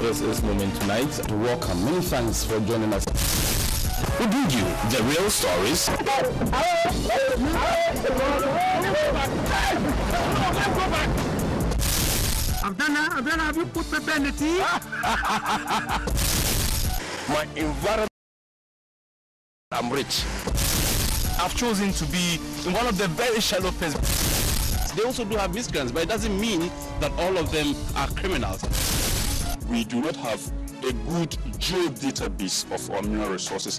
This is Moomen Tonight. To welcome. Many thanks for joining us. We bring you the real stories. Abdallah, Abdallah, have you put pepper in the tea? My environment. I'm rich. I've chosen to be in one of the very shallow pits. They also do have miscreants, but it doesn't mean that all of them are criminals. We do not have a good geo database of our mineral resources.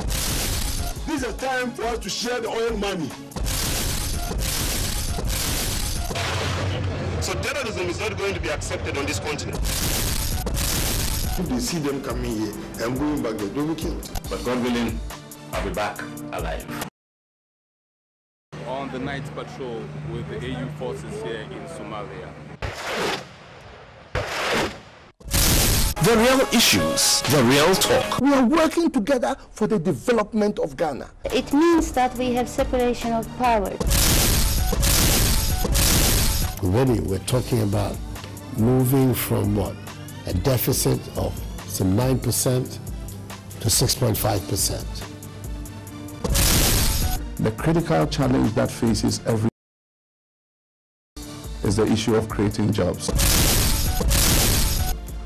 This is a time for us to share the oil money. So terrorism is not going to be accepted on this continent. If they see them coming here and going back there, they'll be killed. But God willing, I'll be back alive. on the night patrol with the AU forces here in Somalia. The real issues, the real talk. We are working together for the development of Ghana. It means that we have separation of power. Already we're talking about moving from what? A deficit of some 9% to 6.5%. The critical challenge that faces every is the issue of creating jobs.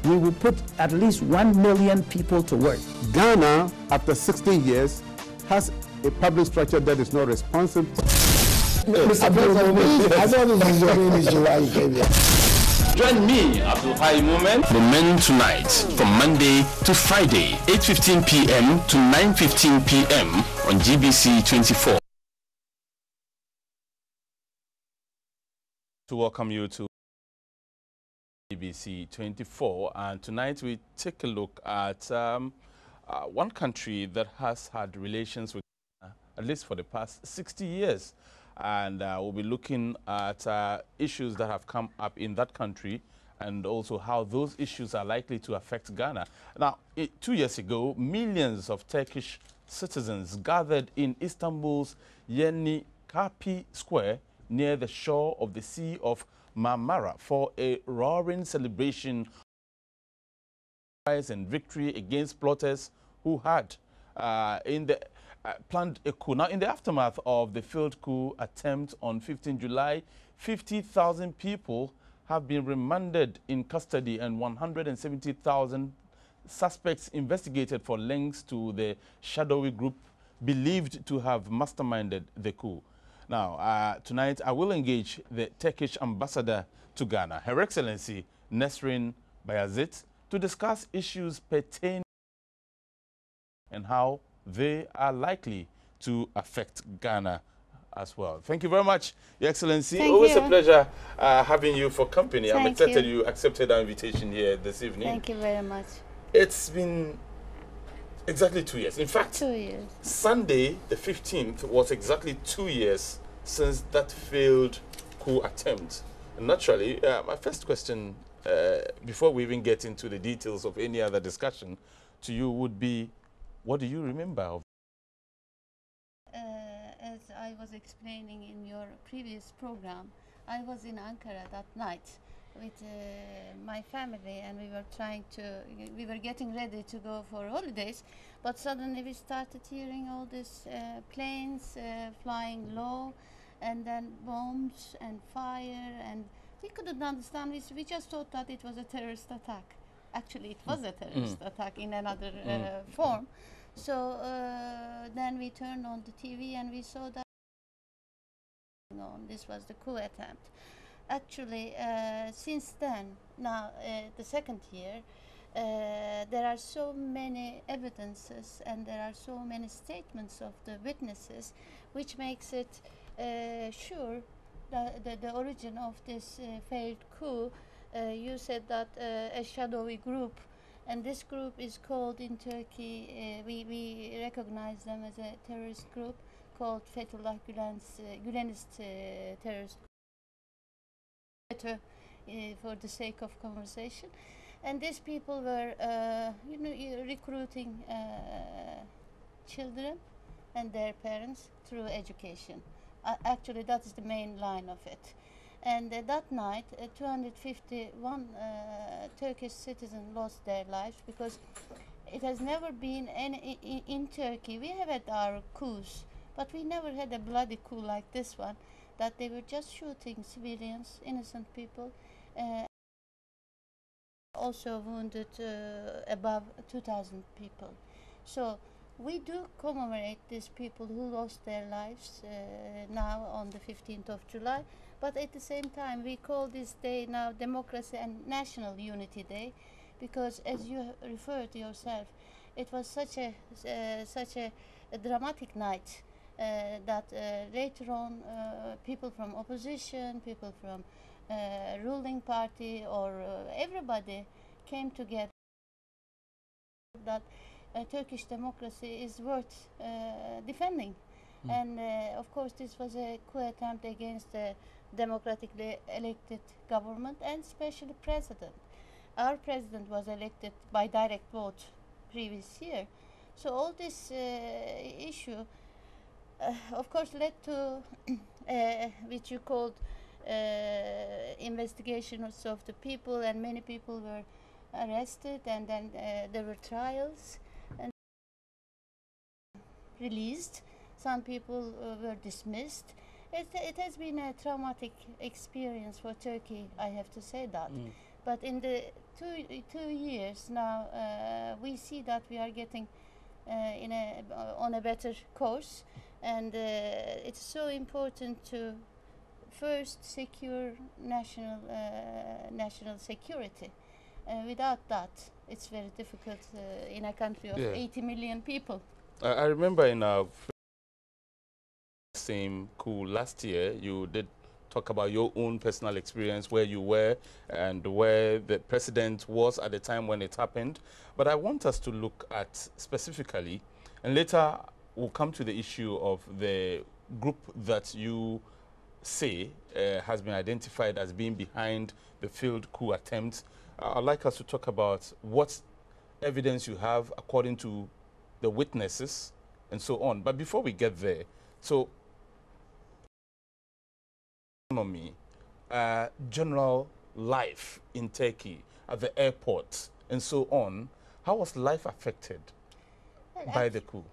We will put at least 1 million people to work. Ghana, after 16 years, has a public structure that is not responsive. Mr. President, I know this is your main issue why you came here. Join me, Abdul Hai Moomen, Moomen Tonight, from Monday to Friday, 8.15 p.m. to 9.15 p.m. on GBC 24. To welcome you to GBC 24, and tonight we take a look at um, uh, one country that has had relations with Ghana, at least for the past 60 years. And uh, we'll be looking at uh, issues that have come up in that country and also how those issues are likely to affect Ghana. Now, i two years ago, millions of Turkish citizens gathered in Istanbul's Yeni Kapı Square near the shore of the Sea of Marmara for a roaring celebration and victory against plotters who had uh, in the uh, planned a coup. Now, in the aftermath of the failed coup attempt on 15 July, 50,000 people have been remanded in custody and 170,000 suspects investigated for links to the shadowy group believed to have masterminded the coup. Now, uh, tonight I will engage the Turkish ambassador to Ghana, Her Excellency Nesrin Bayazit, to discuss issues pertaining and how they are likely to affect Ghana as well. Thank you very much, Your Excellency. Thank Always a pleasure uh, having you for company. Thank I'm excited you. you accepted our invitation here this evening. Thank you very much. It's been exactly two years. In fact, Two years. Sunday, the 15th, was exactly two years since that failed coup attempt. Naturally, uh, my first question, uh, before we even get into the details of any other discussion, to you would be what do you remember of? Uh, as I was explaining in your previous program, I was in Ankara that night with uh, my family and we were trying to, we were getting ready to go for holidays, but suddenly we started hearing all these uh, planes uh, flying low and then bombs and fire and we couldn't understand, we, s- we just thought that it was a terrorist attack. Actually, it was a terrorist attack in another uh, form. So uh, then we turned on the TV and we saw that on. This was the coup attempt. Actually, uh, since then, now uh, the second year, uh, there are so many evidences and there are so many statements of the witnesses, which makes it sure that the, the origin of this uh, failed coup. Uh, you said that uh, a shadowy group and this group is called in Turkey, uh, we, we recognize them as a terrorist group called Fethullah Gülen's, uh, Gülenist uh, terrorist better uh, for the sake of conversation. And these people were, uh, you know, uh, recruiting uh, children and their parents through education. Uh, actually, that is the main line of it. And uh, that night, uh, 251 uh, Turkish citizens lost their lives because it has never been any in, in Turkey. We have had our coups, but we never had a bloody coup like this one. That they were just shooting civilians, innocent people, also wounded uh, above 2,000 people. So we do commemorate these people who lost their lives uh, now on the 15th of July, but at the same time we call this day now Democracy and National Unity Day, because as you referred to yourself, it was such a uh, such a, a, dramatic night uh, that uh, later on uh, people from opposition, people from uh, ruling party, or everybody came together that Turkish democracy is worth uh, defending. Mm. And uh, of course, this was a coup attempt against the democratically elected government and especially president. Our president was elected by direct vote previous year. So all this uh, issue, uh, of course, led to uh, which you called investigations of the people, and many people were arrested, and then there were trials released. Some people uh, were dismissed. It, it has been a traumatic experience for Turkey, I have to say that. Mm. But in the two, two years now, uh, we see that we are getting uh, in a, on a better course. And uh, it's so important to first secure national, uh, national security. Uh, without that, it's very difficult in a country of yeah. 80 million people. I remember in our same coup last year, you did talk about your own personal experience, where you were and where the president was at the time when it happened. But I want us to look at specifically, and later we'll come to the issue of the group that you say uh, has been identified as being behind the failed coup attempt. Uh, I'd like us to talk about what evidence you have according to the witnesses, and so on. But before we get there, so economy, uh, general life in Turkey, at the airport, and so on, how was life affected well, by the coup?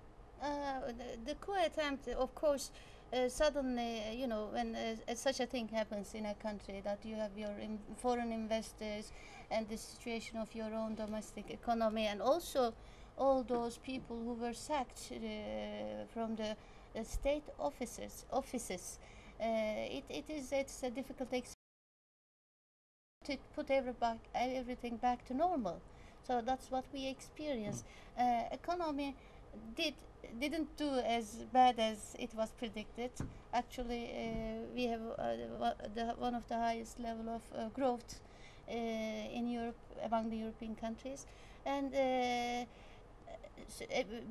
Uh, the, the, coup attempt, of course, uh, suddenly, you know, when uh, such a thing happens in a country, that you have your in foreign investors and the situation of your own domestic economy, and also all those people who were sacked uh, from the, state offices. Offices. Uh, it, it is it's a difficult experience to put every back, everything back to normal. So that's what we experienced. Mm. Uh, economy did didn't do as bad as it was predicted. Actually, uh, we have uh, the, one of the highest level of uh, growth uh, in Europe among the European countries, and uh,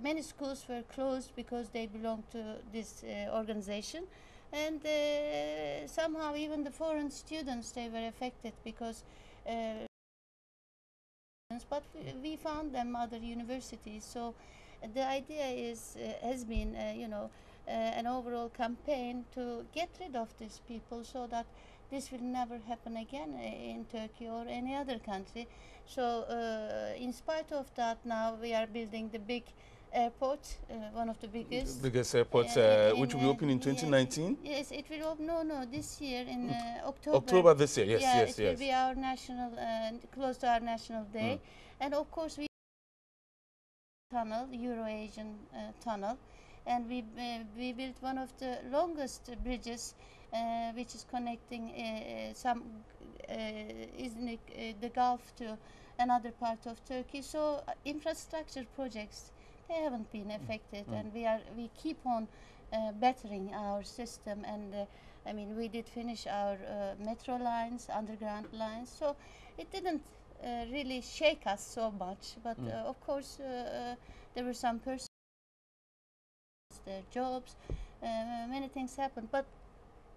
many schools were closed because they belong to this uh, organization. And uh, somehow even the foreign students they were affected because but we, found them other universities. So the idea is uh, has been uh, you know uh, an overall campaign to get rid of these people so that this will never happen again in Turkey or any other country so uh, in spite of that, now we are building the big airport, uh, one of the biggest. Biggest airport, uh, which will be open in 2019? Yes, it will open, no, no, this year in uh, October. October this year, yes, yeah, yes, it yes. will be our national, uh, close to our national day. Mm. And of course, we tunnel, Euro-Asian uh, tunnel, and we, we built one of the longest bridges which is connecting some, isn't it, the Gulf to another part of Turkey. So uh, infrastructure projects they haven't been affected, mm. and we are we keep on uh, bettering our system. And uh, I mean, we did finish our uh, metro lines, underground lines, so it didn't uh, really shake us so much. But mm. Uh, of course, there were some persons, their jobs, many things happened, but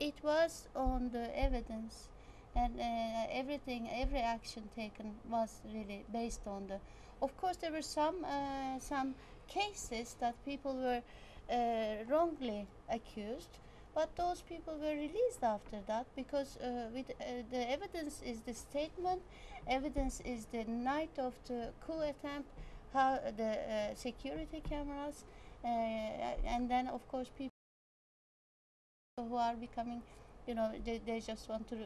it was on the evidence and uh, everything, every action taken was really based on the. Of course, there were some uh, some cases that people were uh, wrongly accused, But those people were released after that because uh, with, uh, the evidence is the statement, evidence is the night of the coup attempt, how the uh, security cameras, and then of course people who are becoming, you know, they, they just want to uh,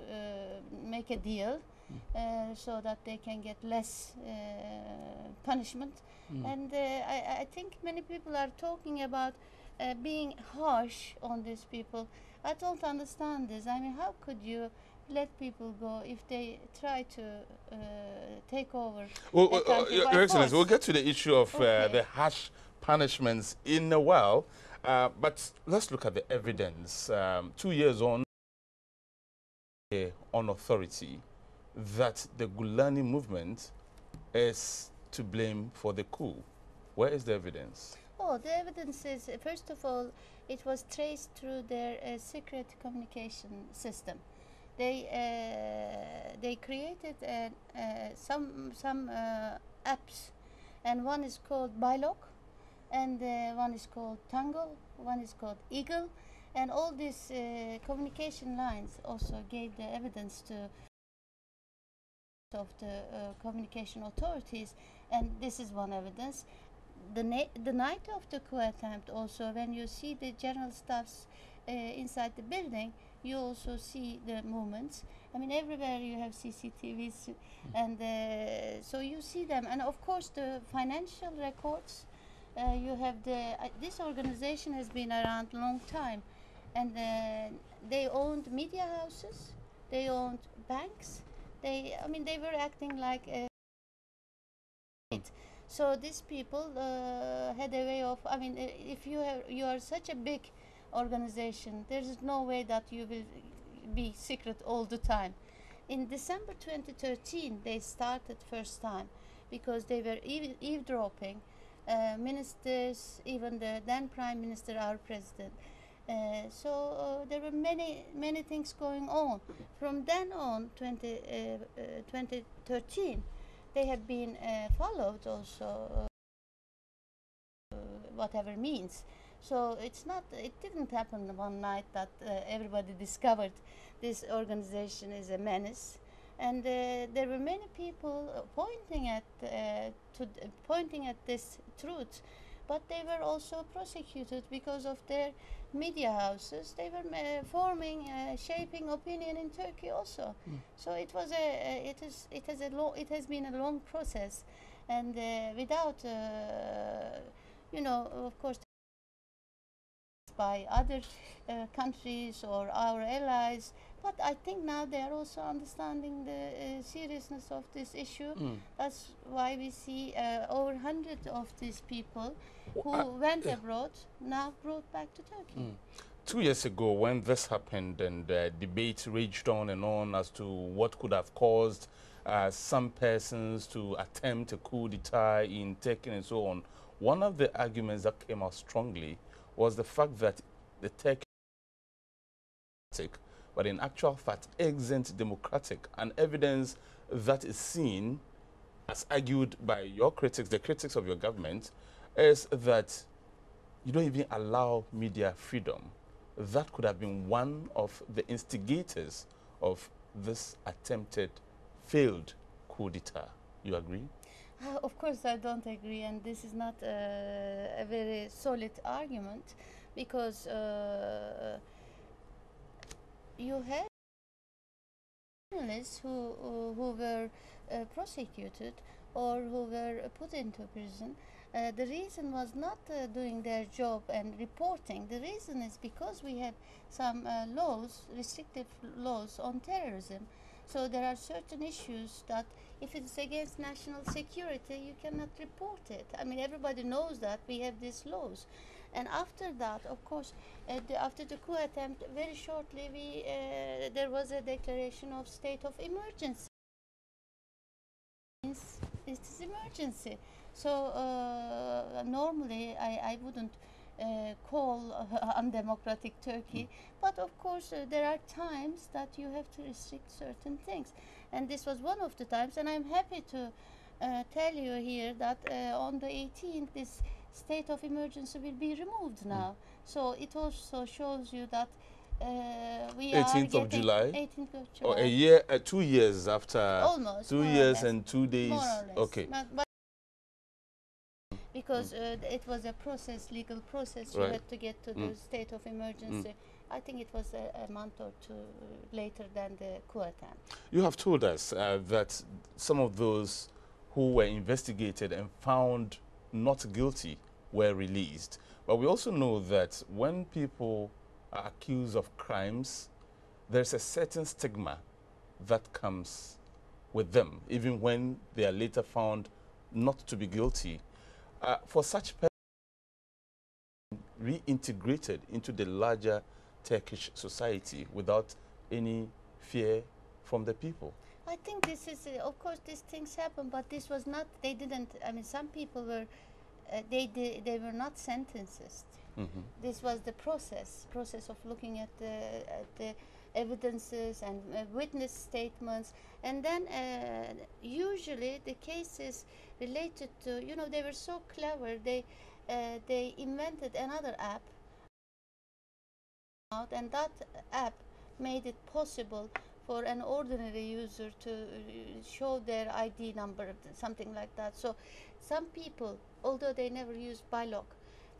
make a deal uh, so that they can get less uh, punishment. And uh, I, I think many people are talking about uh, being harsh on these people. I don't understand this. I mean, how could you let people go if they try to uh, take over? Well, well, Your Excellency, we'll get to the issue of uh, the harsh punishments in a while. Uh, but let's look at the evidence. Um, two years on, on authority, that the Gulani movement is to blame for the coup. Where is the evidence? Oh, the evidence is uh, first of all, it was traced through their uh, secret communication system. They uh, they created uh, uh, some some apps, and one is called ByLock, and uh, one is called Tango, one is called Eagle, and all these uh, communication lines also gave the evidence to of the uh, communication authorities, and this is one evidence. The, na- the night of the coup attempt, also, when you see the general staffs uh, inside the building, you also see the movements. I mean, everywhere you have CCTVs, and uh, so you see them. And of course, the financial records. Uh, you have the uh, this organization has been around long time, and uh, they owned media houses, they owned banks. They, I mean, they were acting like so these people uh, had a way of. I mean, if you have you are such a big organization, there is no way that you will be secret all the time. In December 2013, they started first time because they were eav- eavesdropping uh, ministers, even the then prime minister, our president. Uh, so uh, there were many many things going on. From then on, 20, uh, uh, 2013, they have been uh, followed also, whatever means. So it's not. It didn't happen one night that everybody discovered this organization is a menace, and uh, there were many people uh, pointing at uh, to pointing at this truth, but they were also prosecuted because of their media houses. They were uh, forming, uh, shaping opinion in Turkey also. So it was a, a it is it has a long it has been a long process, and uh, without uh, you know of course by other uh, countries or our allies. But I think now they are also understanding the uh, seriousness of this issue. That's why we see uh, over 100 of these people who uh, went abroad now brought back to Turkey. Two years ago, when this happened and uh, debate raged on and on as to what could have caused uh, some persons to attempt a coup d'etat in Turkey and so on, one of the arguments that came out strongly was the fact that the Turkish but in actual fact isn't democratic, and evidence that is seen as argued by your critics, the critics of your government, is that you don't even allow media freedom. That could have been one of the instigators of this attempted failed coup d'etat. You agree? Uh, of course, I don't agree, and this is not uh, a very solid argument because uh, you had journalists who, who, who were uh, prosecuted or who were put into prison. Uh, the reason was not uh, doing their job and reporting. The reason is because we have some uh, laws, restrictive laws on terrorism. So there are certain issues that if it's against national security, you cannot report it. I mean, everybody knows that we have these laws. And after that, of course, uh, the, after the coup attempt, very shortly, we, uh, there was a declaration of state of emergency. It's, it's emergency. So uh, normally, I, I wouldn't uh, call uh, undemocratic Turkey, but of course, uh, there are times that you have to restrict certain things, and this was one of the times. And I'm happy to uh, tell you here that uh, on the 18th, this state of emergency will be removed now. So it also shows you that Uh, we are 18th of July? 18th of July. Or a year, uh, two years after. Almost, Two years and two days. More or less. Okay. But, but because uh, it was a process, legal process, you had to get to Mm. the state of emergency. I think it was a, a month or two later than the coup attempt. You have told us uh, that some of those who were investigated and found not guilty were released. But we also know that when people are accused of crimes, there's a certain stigma that comes with them, even when they are later found not to be guilty. Uh, for such persons reintegrated into the larger Turkish society without any fear from the people. I think this is, uh, of course, these things happen, but this was not. They didn't. I mean, some people were, uh, they di- they were not sentences. Mhm. This was the process, process of looking at the at the evidences and uh, witness statements, and then uh, usually the cases related to, you know, they were so clever. They uh, they invented another app and that app made it possible for an ordinary user to uh, show their ID number, something like that. So some people, although they never use ByLock,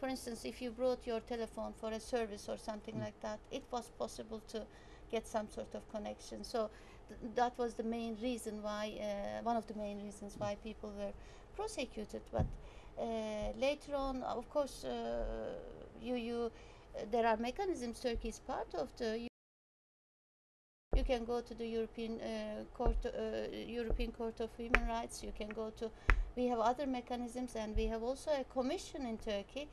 for instance, if you brought your telephone for a service or something like that, it was possible to get some sort of connection. So th- that was the main reason why, uh, one of the main reasons why people were prosecuted. But uh, later on, of course, uh, you you uh, there are mechanisms. Turkey is part of the. Can go to the European uh, Court, uh, European Court of Human Rights. You can go to. We have other mechanisms, and we have also a commission in Turkey.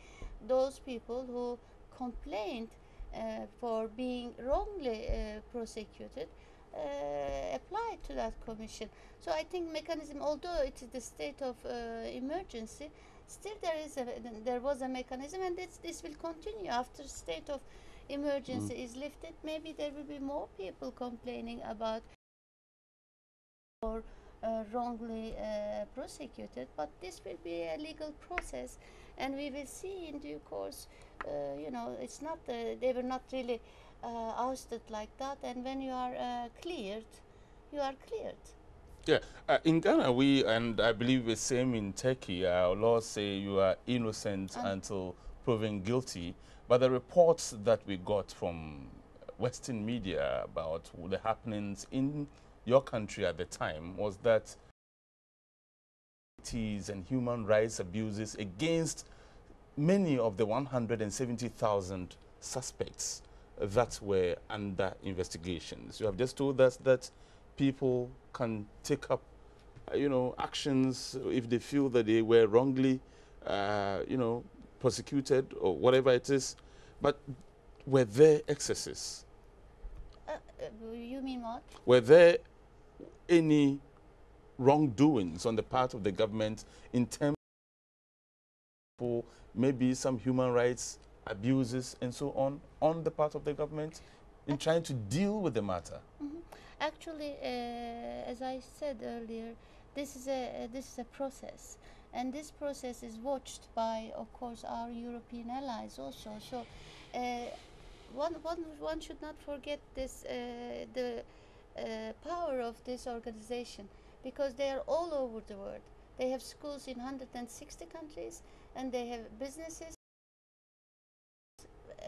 Those people who complained uh, for being wrongly prosecuted uh, applied to that commission. So I think mechanism, although it is the state of uh, emergency, still there is a there was a mechanism, and this this will continue after state of emergency is lifted. Maybe there will be more people complaining about or uh, wrongly uh, prosecuted, but this will be a legal process, and we will see in due course. Uh, you know, it's not uh, they were not really uh, ousted like that, and when you are uh, cleared, you are cleared. Yeah, uh, in Ghana, we, and I believe the same in Turkey, our laws say you are innocent Un- until proven guilty. But the reports that we got from Western media about the happenings in your country at the time was that and human rights abuses against many of the 170,000 suspects that were under investigations. You have just told us that people can take up, uh, you know, actions if they feel that they were wrongly, uh, you know, prosecuted or whatever it is. But were there excesses? Uh, uh, you mean what? Were there any wrongdoings on the part of the government in terms of maybe some human rights abuses and so on on the part of the government in trying to deal with the matter? Mhm. Actually, uh, as I said earlier, this is a uh, this is a process, and this process is watched by, of course, our European allies also. So, uh, one, one one should not forget this uh, the uh, power of this organization because they are all over the world. They have schools in 160 countries, and they have businesses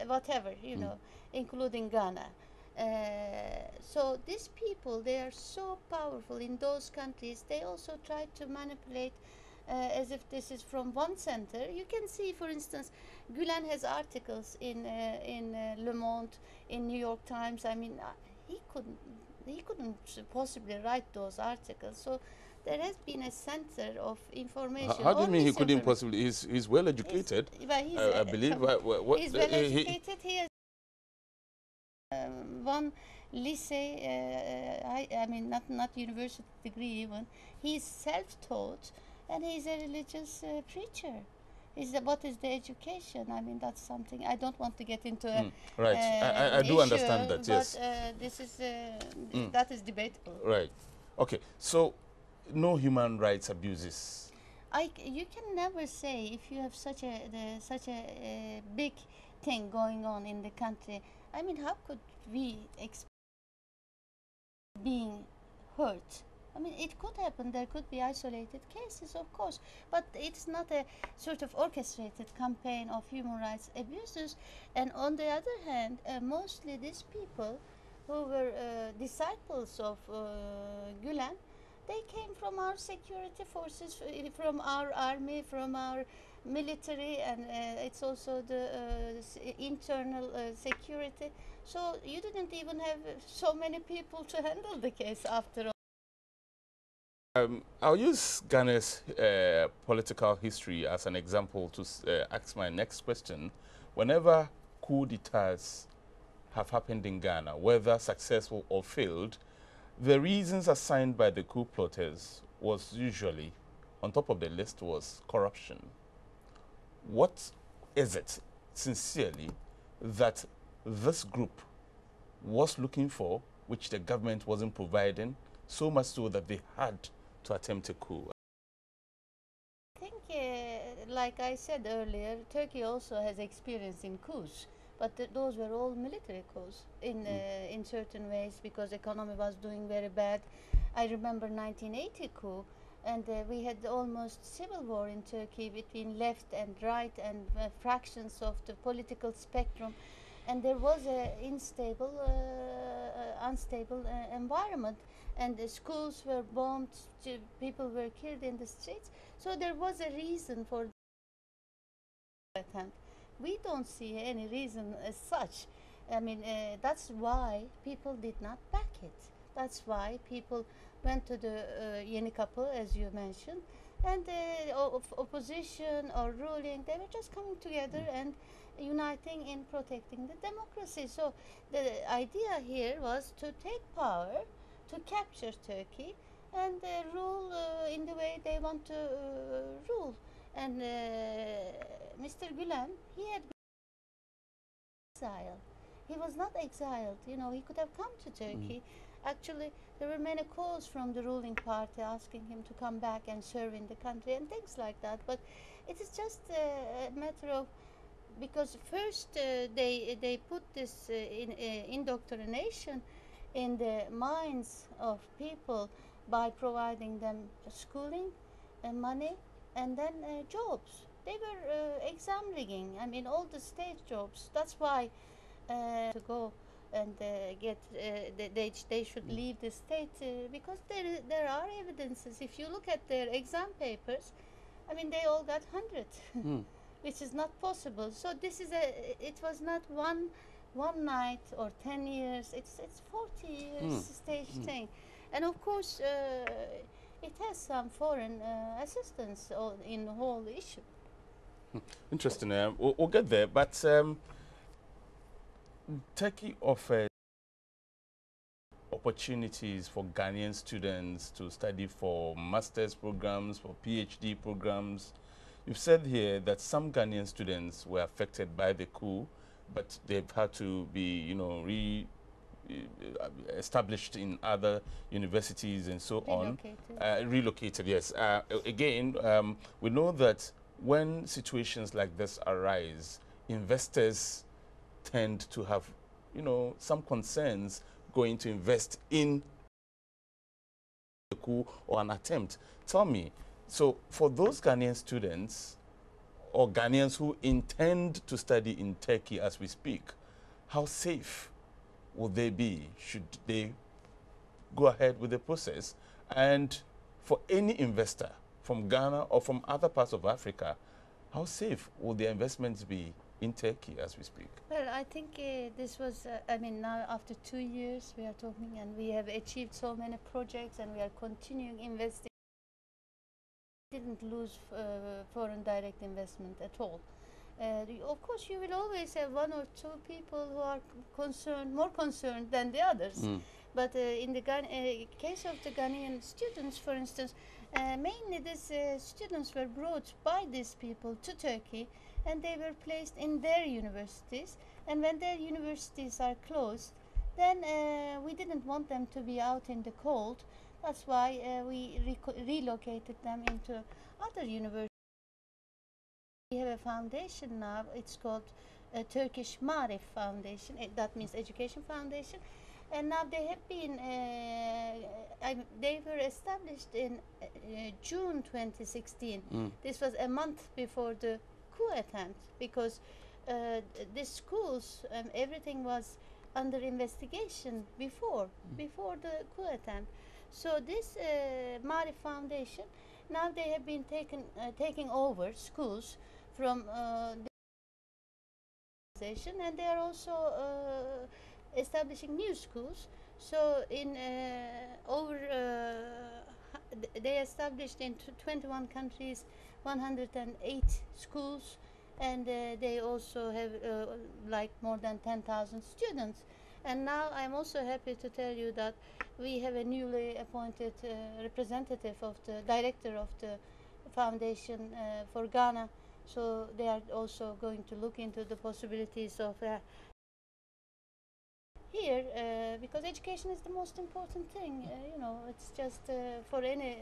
whatever you Mm. know including ghana uh, so these people they are so powerful in those countries they also try to manipulate as if this is from one center you can see for instance Gülen has articles in uh, in uh, le monde in new york times i mean uh, he couldn't he couldn't possibly write those articles so there has been a center of information How, how do you mean he couldn't possibly? He's, he's well educated. Well, he's, I, I uh, believe. some- What, He's uh, well he- he- educated. He has um, one lycée. Uh, I, I mean, not not university degree even. He's self-taught, and he's a religious uh, preacher. Is the, what is the education? I mean, that's something I don't want to get into. Mm, right. I- I- I uh, do understand issue, that, yes. But uh, this is uh, Mm. that is debatable. Right. Okay. So, no human rights abuses. I you can never say if you have such a the, such a, uh big thing going on in the country. I mean, how could we expect being hurt? I mean, it could happen. There could be isolated cases, of course, but it's not a sort of orchestrated campaign of human rights abuses. And on the other hand, uh, mostly these people who were uh, disciples of uh, Gülen, they came from our security forces, from our army, from our military, and uh, it's also the uh, internal uh, security. So you didn't even have uh, so many people to handle the case after all. Um, I'll use Ghana's uh, political history as an example to uh, ask my next question. Whenever coup d'etats have happened in Ghana, whether successful or failed, the reasons assigned by the coup plotters was usually, on top of the list, was corruption. What is it, sincerely, that this group was looking for, which the government wasn't providing, so much so that they had to attempt a coup? I think, uh, like I said earlier, Turkey also has experience in coups, but th- those were all military coups in uh, in certain ways because economy was doing very bad. I remember 1980 coup, and uh, we had almost civil war in Turkey between left and right and uh, fractions of the political spectrum, and there was a unstable, uh, uh, unstable uh, environment and the schools were bombed, people were killed in the streets. So there was a reason for the attempt. We don't see any reason as such. I mean, uh, that's why people did not back it. That's why people went to the uh, Yeni Kapı, as you mentioned, and the of opposition or ruling, they were just coming together and uniting in protecting the democracy. So the idea here was to take power, to capture Turkey, and uh, rule uh, in the way they want to uh, rule. And uh, Mr. Gülen, he had exile. He was not exiled. You know, he could have come to Turkey. Actually, there were many calls from the ruling party asking him to come back and serve in the country and things like that. But it is just uh, a matter of because first uh, they they put this uh, in, uh, indoctrination in the minds of people by providing them schooling and money and then uh, jobs. They were uh, exam rigging. I mean, all the state jobs. That's why uh, to go and uh, get uh, they, they should leave the state uh, because there there are evidences. If you look at their exam papers, I mean, they all got hundred, which is not possible. So this is a it was not one one night or 10 years it's it's 40 years stage thing. And of course uh, it has some foreign uh, assistance in the whole issue. Interesting. Um, we'll, we'll get there, but um, Turkey offers opportunities for Ghanaian students to study for master's programs, for PhD programs. You've said here that some Ghanaian students were affected by the coup, but they've had to be, you know, re uh, established in other universities and so Relocated. on. Uh, relocated, yes. Uh, again, um, we know that when situations like this arise, investors tend to have, you know, some concerns going to invest in a coup or an attempt. Tell me, so for those Ghanaian students or Ghanaians who intend to study in Turkey as we speak, how safe will they be? Should they go ahead with the process? And for any investor from Ghana or from other parts of Africa, how safe will their investments be in Turkey as we speak? well i think uh, this was uh, i mean now after two years we are talking and we have achieved so many projects and we are continuing investing didn't lose uh, foreign direct investment at all uh, of course you will always have one or two people who are concerned more concerned than the others but uh, in the uh, case of the Ghanaian students, for instance, uh, mainly these uh, students were brought by these people to Turkey and they were placed in their universities. And when their universities are closed, then uh, we didn't want them to be out in the cold. That's why uh, we relocated them into other universities. We have a foundation now. It's called a Turkish Maarif Foundation, eh, that means Education Foundation, and now they have been, uh, I, they were established in uh, June 2016. Mm. This was a month before the coup attempt because uh, the schools, um, everything was under investigation before, before the coup attempt. So this uh, Maarif Foundation, now they have been taken, uh, taking over schools from uh, the organization and they are also uh, establishing new schools. So in uh, over, uh, they established in 21 countries 108 schools and uh, they also have like more than 10,000 students. And now I'm also happy to tell you that we have a newly appointed uh, representative of the director of the foundation uh, for Ghana. So they are also going to look into the possibilities of uh, here uh, because education is the most important thing. Uh, you know, it's just uh, for any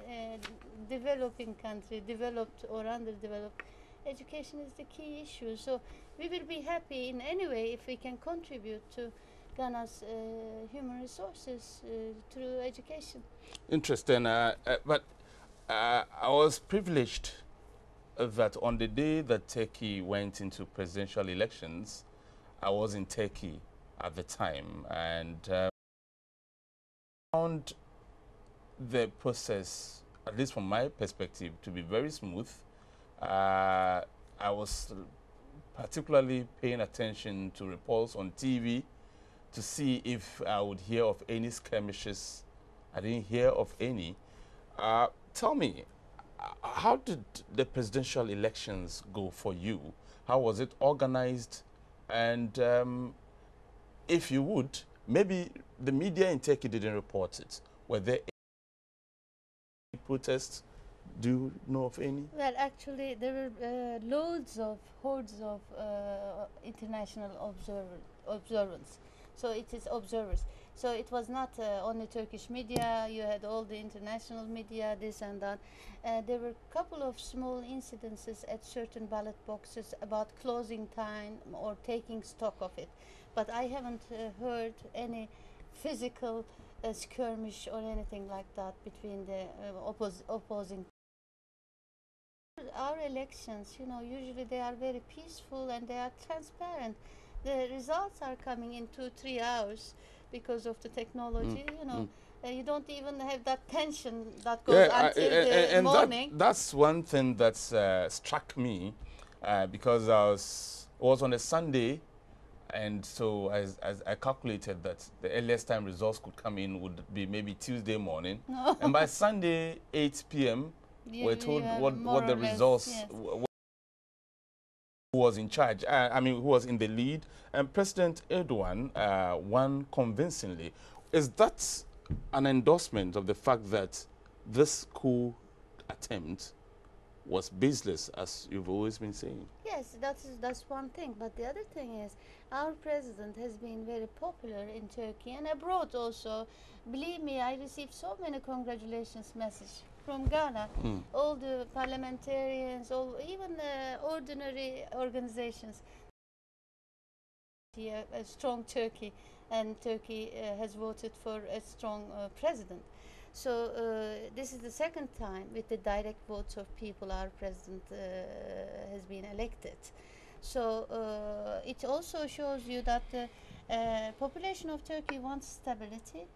developing country, developed or underdeveloped, education is the key issue. So we will be happy in any way if we can contribute to Ghana's uh, human resources uh, through education. Interesting. Uh, uh, but uh, I was privileged that on the day that Turkey went into presidential elections, I was in Turkey at the time and uh, found the process, at least from my perspective, to be very smooth. I was particularly paying attention to reports on TV to see if I would hear of any skirmishes. I didn't hear of any. Uh, tell me, how did the presidential elections go for you? How was it organized? And um, if you would, maybe the media in Turkey didn't report it. Were there any protests? Do you know of any? Well, actually, there were uh, loads of hordes of uh, international observer, observance. So it is observers. So it was not uh, only Turkish media. You had all the international media, this and that. Uh, there were a couple of small incidences at certain ballot boxes about closing time or taking stock of it. But I haven't uh, heard any physical uh, skirmish or anything like that between the uh, oppos- opposing our elections, you know, usually they are very peaceful and they are transparent. The results are coming in two, three hours because of the technology, you know. Uh, you don't even have that tension that goes I- until a- the and morning. That, that's one thing that's uh, struck me uh, because I was, it was on a Sunday, and so as, as I calculated that the earliest time results could come in would be maybe Tuesday morning, and by Sunday 8 p.m. We're told what, what the results yes. Who was in charge. Uh, I mean, who was in the lead? And President Erdogan uh, won convincingly. Is that an endorsement of the fact that this coup attempt was baseless, as you've always been saying? Yes, that's that's one thing. But the other thing is, our president has been very popular in Turkey and abroad also. Believe me, I received so many congratulations messages from Ghana. All the parliamentarians, all even uh, ordinary organizations. Yeah, a strong Turkey, and Turkey uh, has voted for a strong uh, president. So uh, this is the second time with the direct votes of people our president uh, has been elected. So uh, it also shows you that the uh, population of Turkey wants stability,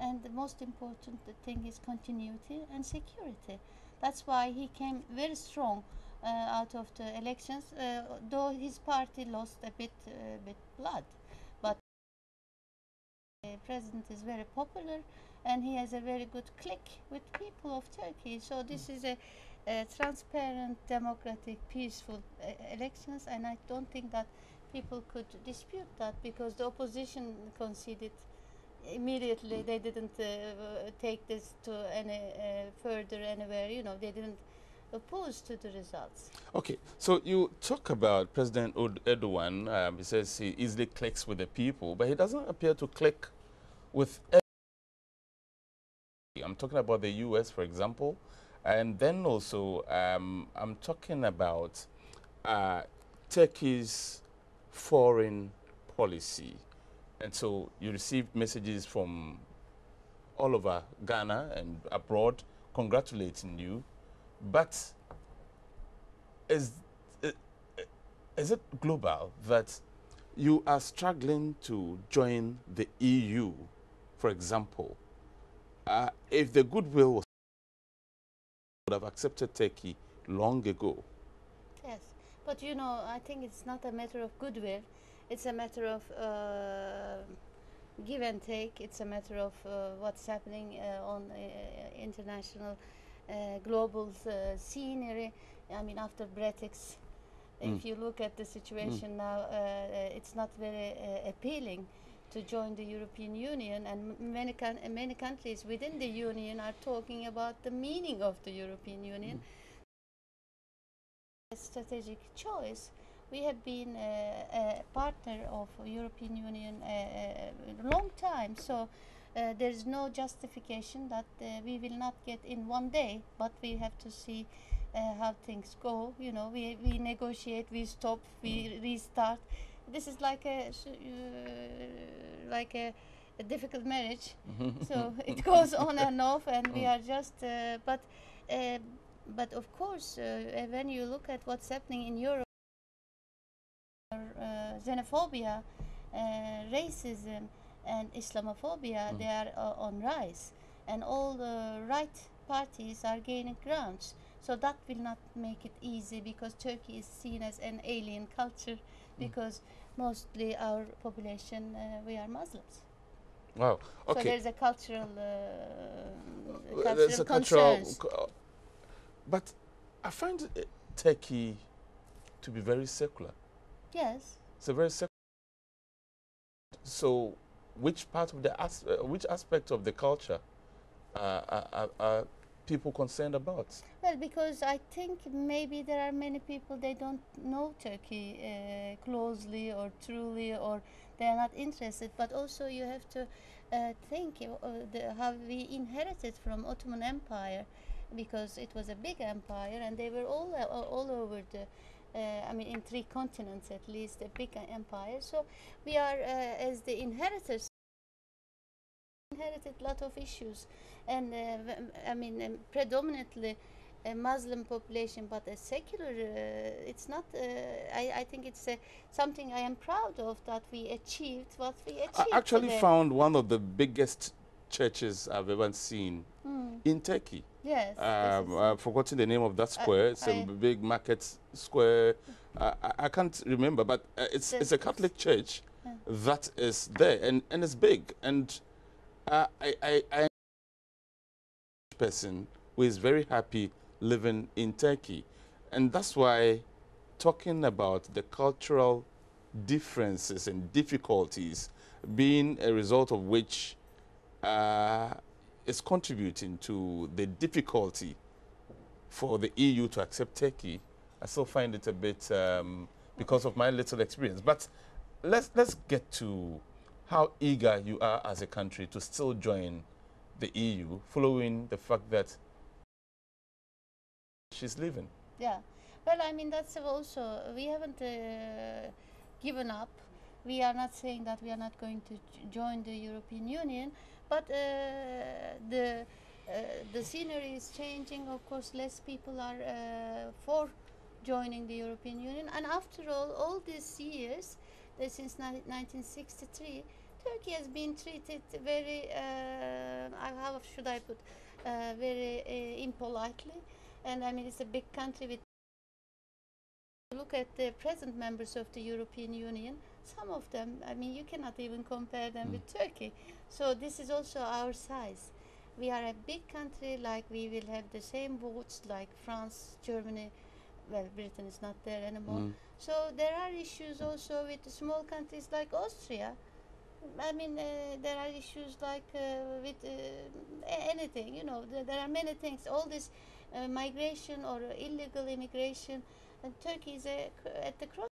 and the most important thing is continuity and security. That's why he came very strong uh, out of the elections, uh, though his party lost a bit, uh, bit blood. But the president is very popular and he has a very good click with people of Turkey. So this is a, a transparent, democratic, peaceful uh, elections, and I don't think that people could dispute that because the opposition conceded immediately. They didn't uh, take this to any uh, further anywhere. You know, they didn't oppose to the results. Okay, so you talk about President Erdogan. Um, he says he easily clicks with the people, but he doesn't appear to click with. I'm talking about the U.S., for example, and then also um, I'm talking about uh, Turkey's foreign policy. And so you received messages from all over Ghana and abroad congratulating you. But is, is it global that you are struggling to join the EU, for example? Uh, if the goodwill was would have accepted Turkey long ago. Yes, but you know, I think it's not a matter of goodwill. It's a matter of uh, give and take. It's a matter of uh, what's happening uh, on uh, international, uh, global uh, scenery. I mean, after Brexit, Mm. if you look at the situation now, uh, uh, it's not very uh, appealing to join the European Union, and m- many many countries within the Union are talking about the meaning of the European Union a strategic choice. We have been uh, a partner of European Union uh, a long time, so uh, there is no justification that uh, we will not get in one day, but we have to see uh, how things go. You know, we, we negotiate, we stop, we restart. This is like a like a, a difficult marriage. so it goes on and off, and we are just. Uh, but uh, but of course, uh, when you look at what's happening in Europe, xenophobia, uh, racism, and Islamophobia, they are uh, on rise, and all the right parties are gaining grounds. So that will not make it easy because Turkey is seen as an alien culture, because mostly our population uh, we are Muslims. Wow. Okay. So there's a cultural, uh, Uh, cultural there's a concerns. co- But I find uh, Turkey to be very secular. Yes. It's a very. So, which part of the as, uh, which aspect of the culture uh, are, are, are people concerned about? Well, because I think maybe there are many people they don't know Turkey uh, closely or truly, or they are not interested. But also you have to uh, think uh, the, how we inherited from Ottoman Empire, because it was a big empire and they were all uh, all over the. Uh, I mean, in three continents at least, a big empire. So we are, uh, as the inheritors, inherited a lot of issues, and uh, I mean um, predominantly a Muslim population, but a secular. Uh, it's not. Uh, I, I think it's uh, something I am proud of that we achieved what we achieved. I actually today. found one of the biggest churches I've ever seen Hmm. in Turkey. Yes. Um, I've forgotten the name of that square. it's a I- big market square. Uh, I, I can't remember, but uh, it's it's a Catholic church that is there, and, and it's big. And uh, I, I, I person who is very happy living in Turkey, and that's why talking about the cultural differences and difficulties being a result of which uh, is contributing to the difficulty for the EU to accept Turkey. I still find it a bit um, because of my little experience. But let's let's get to how eager you are as a country to still join the EU, following the fact that she's leaving. Yeah. Well, I mean, that's also, we haven't uh, given up. We are not saying that we are not going to join the European Union, but uh, the uh, the scenery is changing. Of course, less people are uh, for joining the European Union. And after all, all these years, since ni- 1963, Turkey has been treated very, uh, how should I put, uh, very uh, impolitely. And I mean, it's a big country with look at the present members of the European Union, some of them, I mean, you cannot even compare them with Turkey. So this is also our size. We are a big country, like we will have the same votes like France, Germany. Well, Britain is not there anymore. So there are issues also with small countries like Austria. I mean, uh, there are issues like uh, with uh, anything, you know, there, there are many things. All this uh, migration or illegal immigration, and Turkey is a, at the cross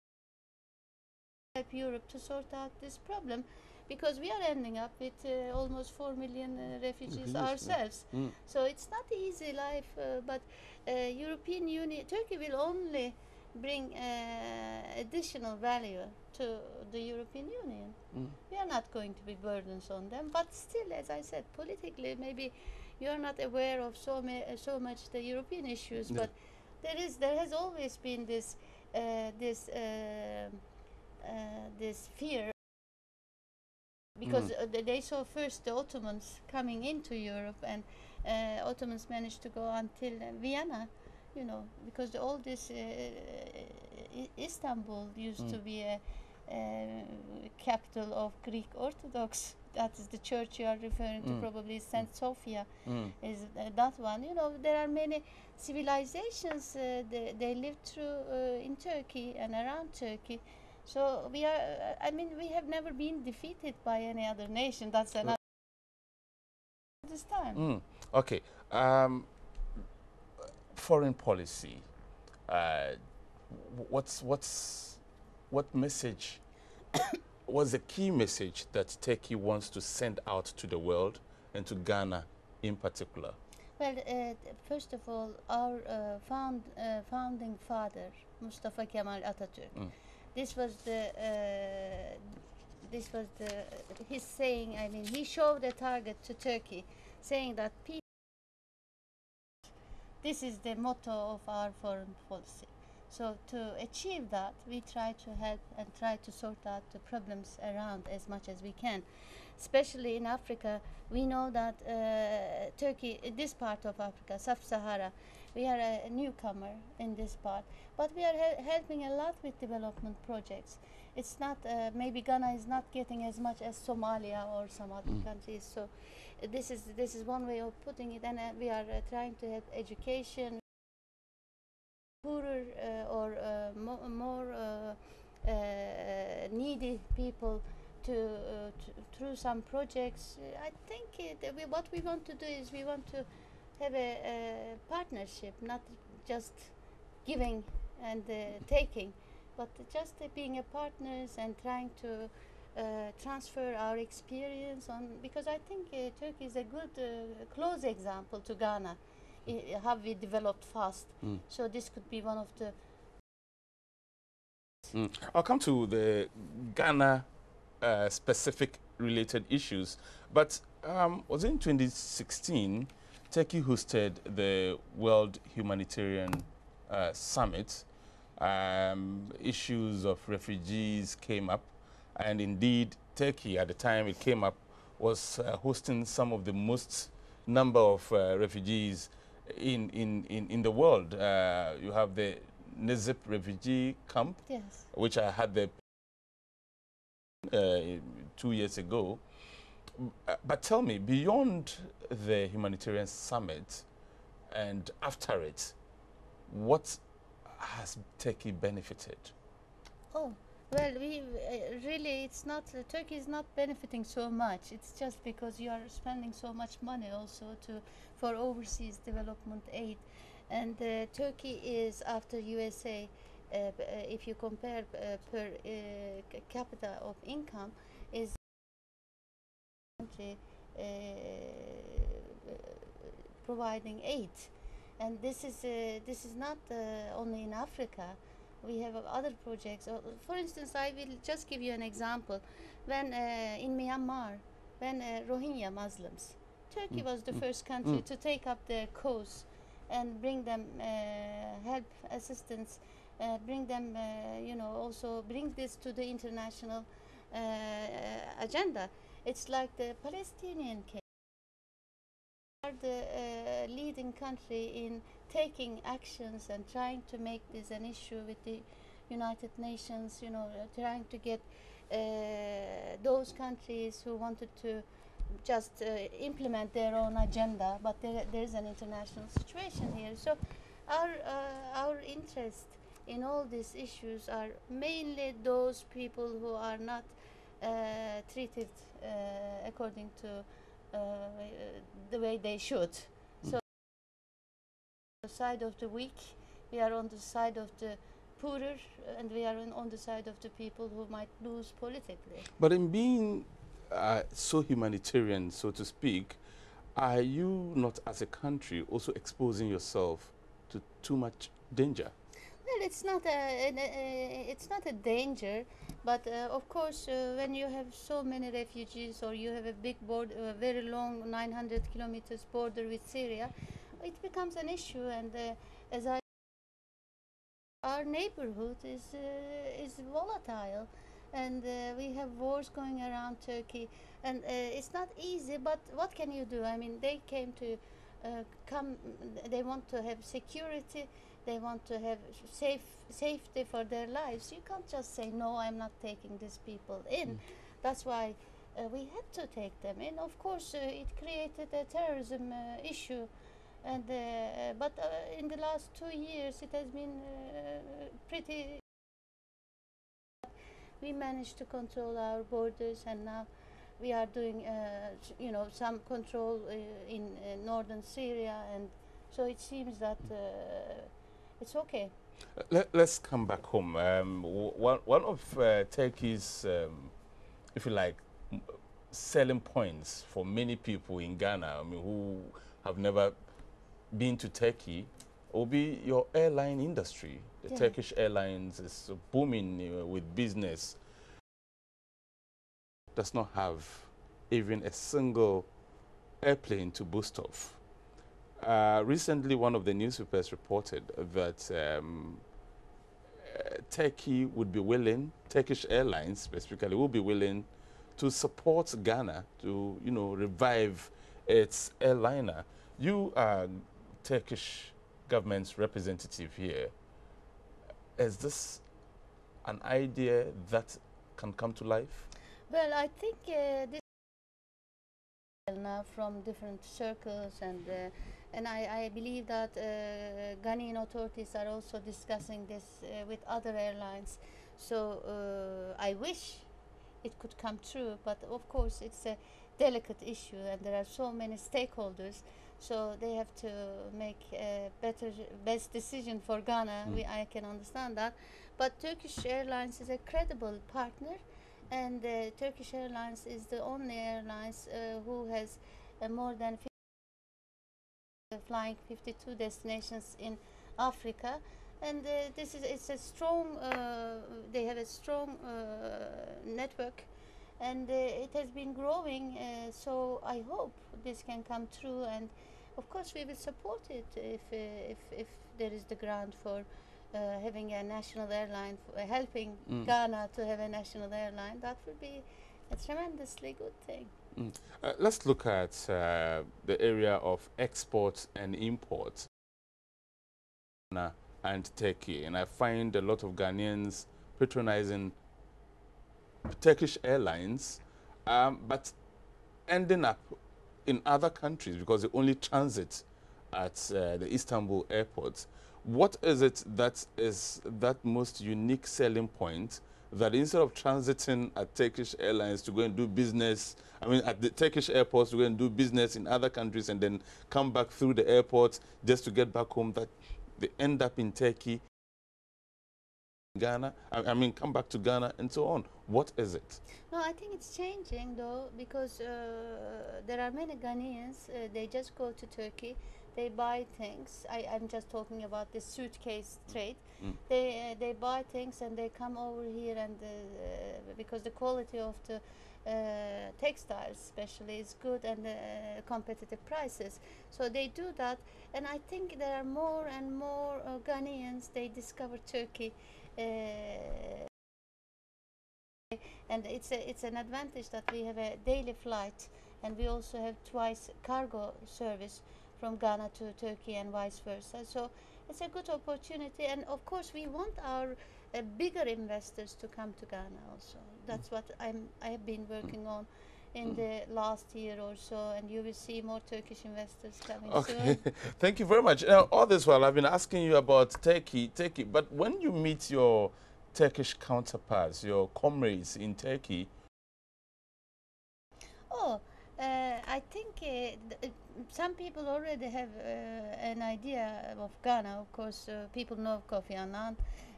help Europe to sort out this problem because we are ending up with uh, almost 4 million uh, refugees Refugees, yeah. ourselves. Mm. So it's not easy life, uh, but uh, European Union, Turkey will only bring uh, additional value to the European Union. Mm. We are not going to be burdens on them, but still, as I said, politically, maybe you are not aware of so, so much the European issues, Yeah. but there is there has always been this uh, this this fear because uh, th- they saw first the Ottomans coming into Europe and uh, Ottomans managed to go until uh, Vienna, you know, because all this uh, Istanbul used to be a, a capital of Greek Orthodox. That is the church you are referring to, Mm. probably Saint Sophia Mm. is uh, that one. You know, there are many civilizations uh, they, they lived through uh, in Turkey and around Turkey. So we are. Uh, I mean, we have never been defeated by any other nation. That's another. This time. Mm. Okay. Um, foreign policy. Uh, what's what's what message? what's the key message that Turkey wants to send out to the world and to Ghana in particular? Well, uh, first of all, our uh, found, uh, founding father, Mustafa Kemal Atatürk. Mm. This was the. Uh, this was the his saying. I mean, he showed a target to Turkey, saying that peace. This is the motto of our foreign policy. So to achieve that, we try to help and try to sort out the problems around as much as we can. Especially in Africa, we know that uh, Turkey, this part of Africa, Sub-Sahara, we are a newcomer in this part, but we are hel- helping a lot with development projects. It's not uh, maybe Ghana is not getting as much as Somalia or some other countries. So uh, this is this is one way of putting it, and uh, we are uh, trying to help education, poorer uh, or uh, mo- more uh, uh, needy people to, uh, through some projects. I think that we, what we want to do is we want to have a, a partnership, not just giving and uh, taking, but just uh, being a partners and trying to uh, transfer our experience on because I think uh, Turkey is a good uh, close example to Ghana. I- how we developed fast. Mm. So this could be one of the Mm. I'll come to the Ghana uh, specific related issues, but um, was in 2016, Turkey hosted the World Humanitarian uh, Summit. Um, issues of refugees came up, and indeed, Turkey at the time it came up was uh, hosting some of the most number of uh, refugees in, in, in, in the world. Uh, you have the Nizip refugee camp, yes. which I had the uh, two years ago. M- uh, But tell me, beyond the humanitarian summit and after it, what has Turkey benefited? Oh, well, we uh, really it's not uh, Turkey is not benefiting so much. It's just because you are spending so much money also to for overseas development aid, and uh, Turkey is after USA. Uh, uh, if you compare per capita of income, is country uh, providing aid, and this is uh, this is not uh, only in Africa. We have other projects. Uh, For instance, I will just give you an example. When uh, in Myanmar, when uh, Rohingya Muslims, Turkey was the first country to take up their cause and bring them uh, help, assistance, uh, bring them, uh, you know, also bring this to the international uh, agenda. It's like the Palestinian case. We are the uh, leading country in taking actions and trying to make this an issue with the United Nations, you know, uh, trying to get uh, those countries who wanted to just uh, implement their own agenda, but there, there is an international situation here. So our, uh, our interest in all these issues are mainly those people who are not treated uh, according to uh, the way they should. So the side of the weak, we are on the side of the poorer, and we are on, the side of the people who might lose politically. But in being uh, so humanitarian, so to speak, are you not, as a country, also exposing yourself to too much danger? Well, it's not a, an- a- it's not a danger, but uh, of course, uh, when you have so many refugees or you have a big border, a very long 900 kilometers border with Syria, it becomes an issue. And uh, as I, our neighborhood is uh, is volatile, and uh, we have wars going around Turkey, and uh, it's not easy. But what can you do? I mean, they came to come. They want to have security. They want to have safe safety for their lives. You can't just say no. I'm not taking these people in. That's why uh, we had to take them in. Of course, uh, it created a terrorism uh, issue, and uh, but uh, in the last two years, it has been uh, pretty. We managed to control our borders, and now we are doing, uh, you know, some control uh, in uh, northern Syria, and so it seems that uh, it's okay. Let, us come back home. Um, one, one of uh, Turkey's, um, if you like, selling points for many people in Ghana, I mean, who have never been to Turkey, will be your airline industry. The Yeah. Turkish Airlines is booming uh, with business. Does not have even a single airplane to boost off. Uh, recently, one of the newspapers reported that um, uh, Turkey would be willing, Turkish Airlines specifically, will be willing to support Ghana to, you know, revive its airliner. You are Turkish government's representative here. Is this an idea that can come to life? Well, I think uh, this now from different circles, and uh, and I, I believe that uh, Ghanaian authorities are also discussing this uh, with other airlines. So uh, I wish it could come true, but of course it's a delicate issue, and there are so many stakeholders. So they have to make a better, best decision for Ghana. We, I can understand that, but Turkish Airlines is a credible partner and uh, Turkish Airlines is the only airlines uh, who has uh, more than 50 flying 52 destinations in Africa and uh, this is it's a strong uh, they have a strong uh, network and uh, it has been growing uh, so I hope this can come true and of course we will support it if uh, if, if there is the ground for uh, having a national airline, helping Mm. Ghana to have a national airline, that would be a tremendously good thing. Mm. Uh, let's look at uh, the area of exports and imports and Turkey. And I find a lot of Ghanaians patronizing Turkish Airlines, um, but ending up in other countries because they only transit at uh, the Istanbul airport. What is it that is that most unique selling point that instead of transiting at Turkish Airlines to go and do business, I mean, at the Turkish airports to go and do business in other countries and then come back through the airport just to get back home, that they end up in Turkey, Ghana, I, I mean, come back to Ghana and so on. What is it? No, I think it's changing though because uh, there are many Ghanaians. Uh, they just go to Turkey, they buy things. I, I'm just talking about the suitcase trade. Mm. They uh, they buy things and they come over here and uh, because the quality of the uh, textiles, especially, is good and uh, competitive prices. So they do that, and I think there are more and more uh, Ghanaians. They discover Turkey. Uh, and it's a, it's an advantage that we have a daily flight and we also have twice cargo service from Ghana to Turkey and vice versa. So it's a good opportunity. And of course we want our uh, bigger investors to come to Ghana also. That's what I'm I have been working on in the last year or so and you will see more Turkish investors coming Okay, soon. Thank you very much. Now, all this while I've been asking you about Turkey, Turkey, but when you meet your Turkish counterparts, your comrades in Turkey, Oh, uh, I think uh, uh, some people already have uh, an idea of Ghana. Of course, uh, people know of Kofi Annan,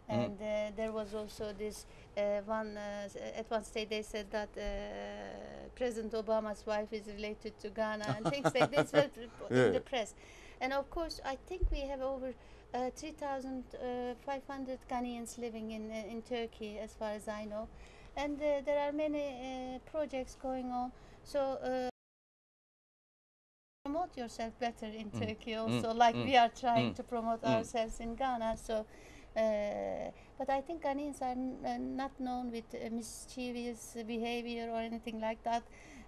and uh, there was also this uh, one. Uh, at one stage, they said that uh, President Obama's wife is related to Ghana, and things like this were Yeah. in the press. And of course, I think we have over uh, 3,500 Ghanaians living in uh, in Turkey, as far as I know, and uh, there are many uh, projects going on. So. Uh, promote yourself better in Mm. Turkey Mm. also like Mm. we are trying Mm. to promote Mm. ourselves in Ghana so uh, but I think Ghanaians are n- uh, not known with uh, mischievous behavior or anything like that,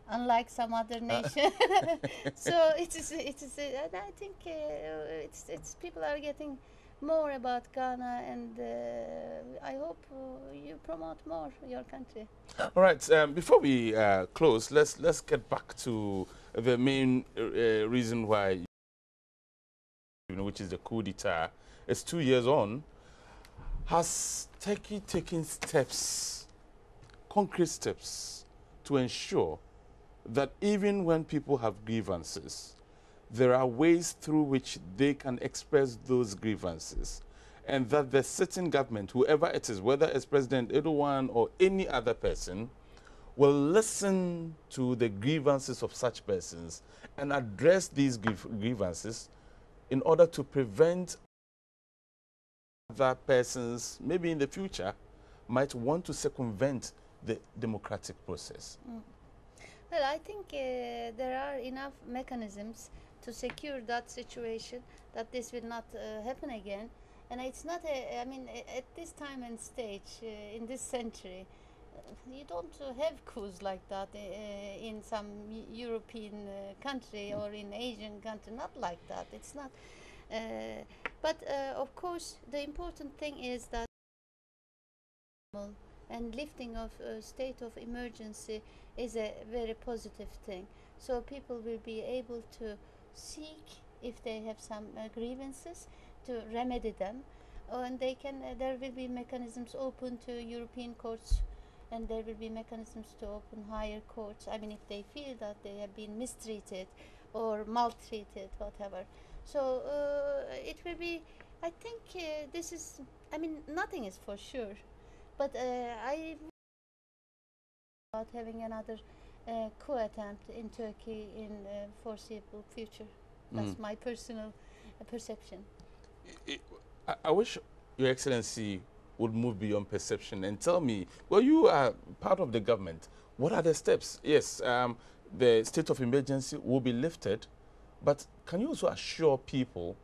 unlike some other nation. so it is, it is, uh, and I think uh, it's, it's people are getting more about Ghana, and uh, I hope uh, you promote more your country. All right. Um, before we uh, close, let's let's get back to the main uh, reason why, you know, which is the coup d'état. It's two years on. Has Turkey taken steps, concrete steps, to ensure that even when people have grievances, there are ways through which they can express those grievances, and that the sitting government, whoever it is, whether it's President Erdogan or any other person, will listen to the grievances of such persons and address these grievances in order to prevent other persons, maybe in the future, might want to circumvent the democratic process. Well, I think uh, there are enough mechanisms to secure that situation that this will not uh, happen again. And it's not a, I mean, at this time and stage uh, in this century, you don't have coups like that uh, in some European uh, country or in Asian country, not like that. It's not. But of course, the important thing is that and lifting of uh, state of emergency is a very positive thing. So people will be able to seek if they have some uh, grievances to remedy them, and they can. Uh, there will be mechanisms open to European courts, and there will be mechanisms to open higher courts. I mean, if they feel that they have been mistreated or maltreated, whatever. So uh, it will be. I think uh, this is. I mean, nothing is for sure, but uh, I about having another uh, coup attempt in Turkey in uh, foreseeable future. That's Mm. my personal uh, perception. I- I, I wish Your Excellency would move beyond perception and tell me, well, you are part of the government. What are the steps? Yes, um, the state of emergency will be lifted, but can you also assure people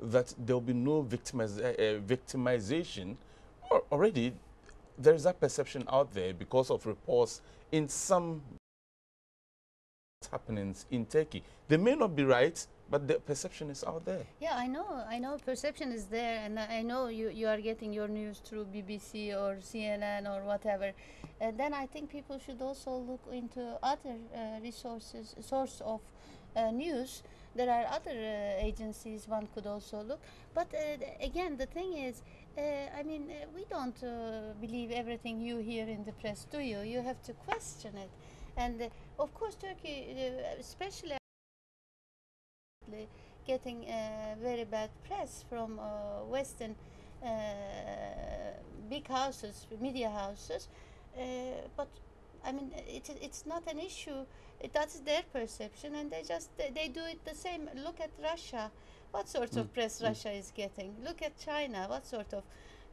that there will be no victimiz uh, uh, victimization? Already, there is that perception out there because of reports in some happenings in Turkey. They may not be right, but the perception is out there. Yeah, I know. I know perception is there, and I know you, you are getting your news through BBC or CNN or whatever. And then I think people should also look into other uh, resources, source of uh, news. There are other uh, agencies one could also look. But uh, again, the thing is, uh, I mean, uh, we don't believe everything you hear in the press, do you? You have to question it. And of course, Turkey, especially lately getting uh, very bad press from uh, Western uh, big houses, media houses. Uh, but I mean, it, it's not an issue. It, that's their perception, and they just they, they do it the same. Look at Russia. What sort of press Russia is getting? Look at China. What sort of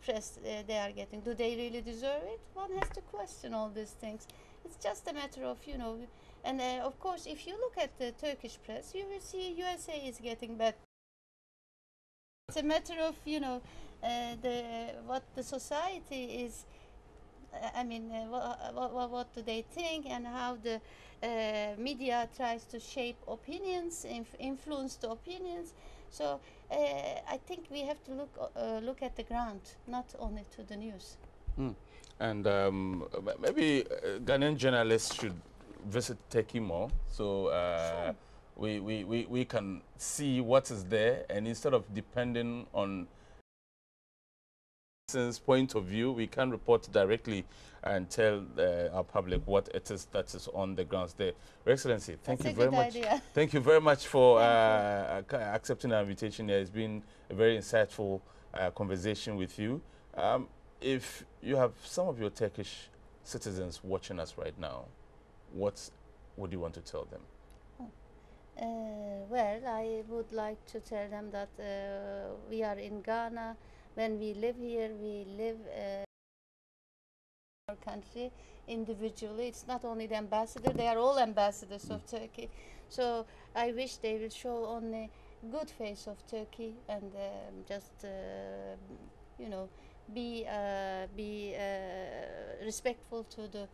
press uh, they are getting? Do they really deserve it? One has to question all these things. It's just a matter of you know and uh, of course, if you look at the Turkish press, you will see USA is getting bad. It's a matter of you know uh, the what the society is. uh, I mean, uh, what, what, what do they think, and how the uh, media tries to shape opinions, inf- influence the opinions. So uh, I think we have to look look at the ground, not only to the news. Mm. And um, maybe Ghanaian journalists should visit Turkey more so uh, we, we, we, we can see what is there and instead of depending on citizens' point of view, we can report directly and tell uh, our public what it is that is on the grounds there. Your Excellency, thank That's you very much. idea. Thank you very much for uh, accepting our invitation here. It's been a very insightful uh, conversation with you. Um, if you have some of your Turkish citizens watching us right now, what would you want to tell them? Uh, well, I would like to tell them that uh, we are in Ghana. When we live here, we live uh, our country individually. It's not only the ambassador; they are all ambassadors of Turkey. So I wish they will show only good face of Turkey and um, just uh, you know be uh, be uh, respectful to the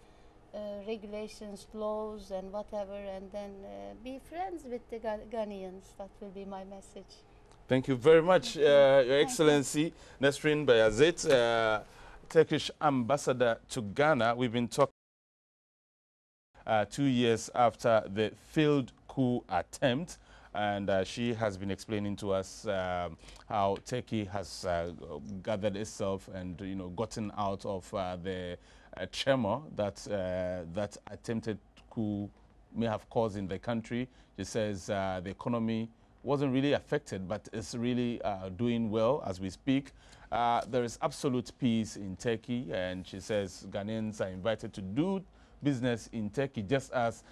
uh, regulations, laws, and whatever, and then uh, be friends with the Gha- Ghanaians. That will be my message. Thank you very much, uh, Your Excellency Nesrin Bayazit, uh, Turkish ambassador to Ghana. We've been talking uh, two years after the failed coup attempt. And uh, she has been explaining to us um, how Turkey has uh, gathered itself and you know gotten out of uh, the uh, tremor that uh, that attempted coup may have caused in the country. She says uh, the economy wasn't really affected, but it's really uh, doing well as we speak. Uh, there is absolute peace in Turkey, and she says Ghanaians are invited to do business in Turkey just as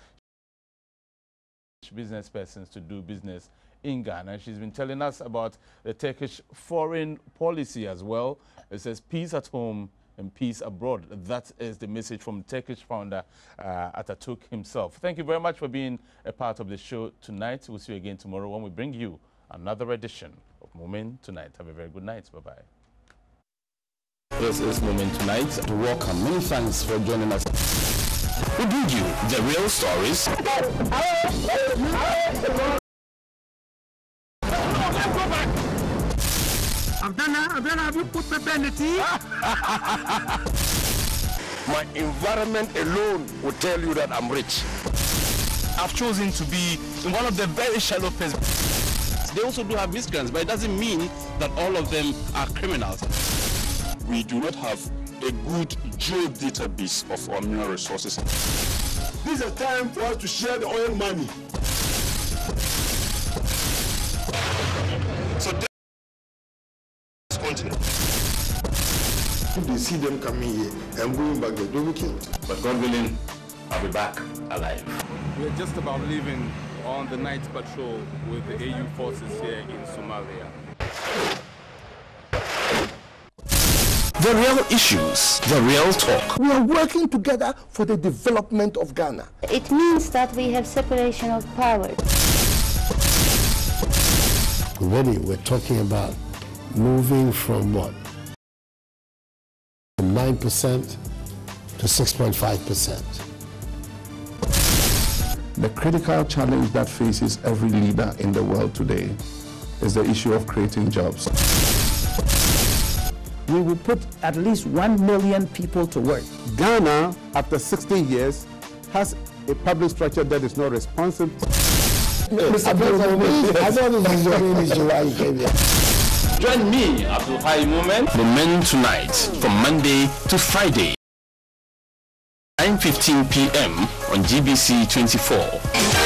business persons to do business in Ghana. She's been telling us about the Turkish foreign policy as well. It says peace at home and peace abroad. That is the message from Turkish founder uh, Ataturk himself. Thank you very much for being a part of the show tonight. We'll see you again tomorrow when we bring you another edition of Moomen Tonight. Have a very good night. Bye-bye. This is Moomen Tonight. Welcome. Many thanks for joining us. We bring you the real stories. Abdallah, Abdallah, have you put pepper in the tea? My environment alone will tell you that I'm rich. I've chosen to be in one of the very shallow pits. They also do have miscreants, but it doesn't mean that all of them are criminals. We do not have a good geodatabase of our mineral resources. This is a time for us to share the oil money. If they see them coming here and going back there, they'll be killed. But God willing, I'll be back alive. We're just about leaving on the night patrol with the AU forces here in Somalia. The real issues, the real talk. We are working together for the development of Ghana. It means that we have separation of powers. Already we're talking about moving from what? 9% to 6.5%. The critical challenge that faces every leader in the world today is the issue of creating jobs. We will put at least 1 million people to work. Ghana, after 16 years, has a public structure that is not responsive. Mr. President, I thought this is your name is July you came here. Join me, Abdul Hai Moomen, Moomen Tonight, from Monday to Friday, 9.15 p.m. on GBC 24.